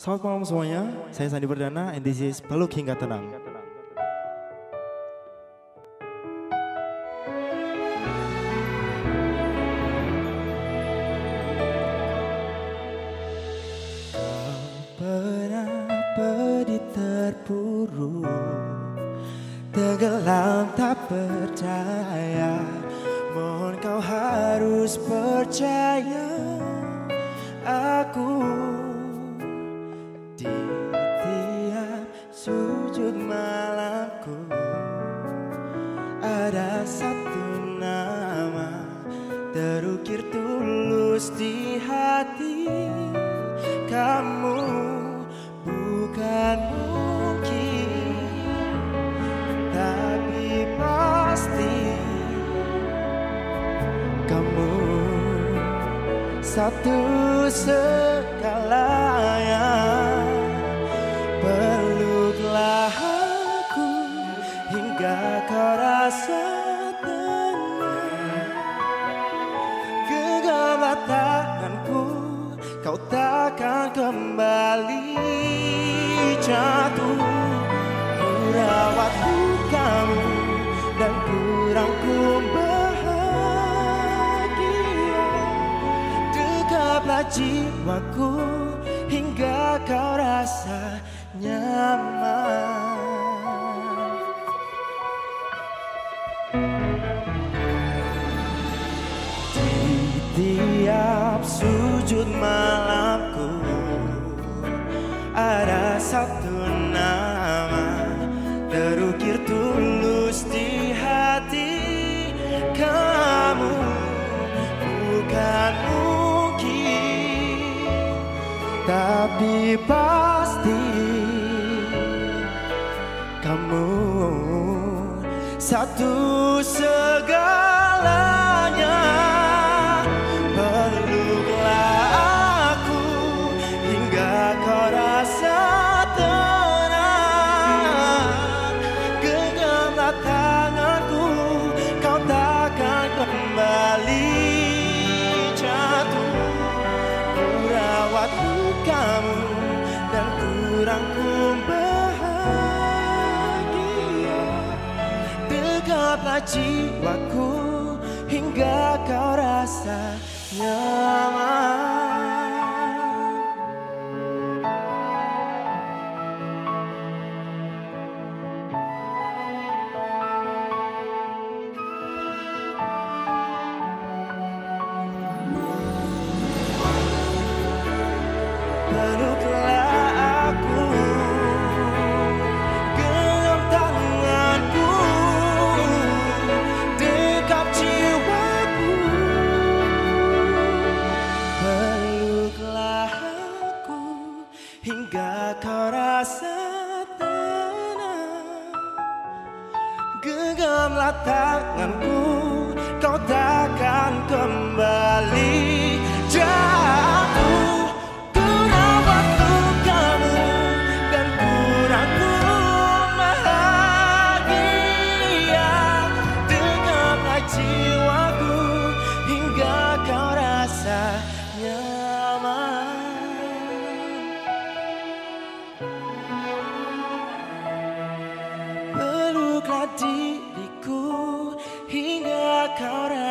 Selamat malam semuanya, saya Sandi Perdana and this is Peluk Hingga Tenang. Tenggelam tak percaya. Mohon kau harus percaya sujud malamku. Ada satu nama Terukir tulus di hati Kamu. Bukan mungkin Tapi pasti Kamu. Satu segalanya rawat lukamu dan ku rangkum bahagia. Dekaplah jiwaku hingga kau rasa nyaman. Tiap sujud malamku Ada satu Tapi pasti Kamu satu segalanya ku rangkum bahagia Dekaplah jiwaku hingga kau rasa nyaman Peluklah Kau rasa tenang Genggamlah tanganku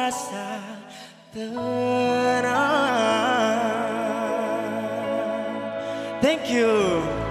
rasa tenang. Thank you.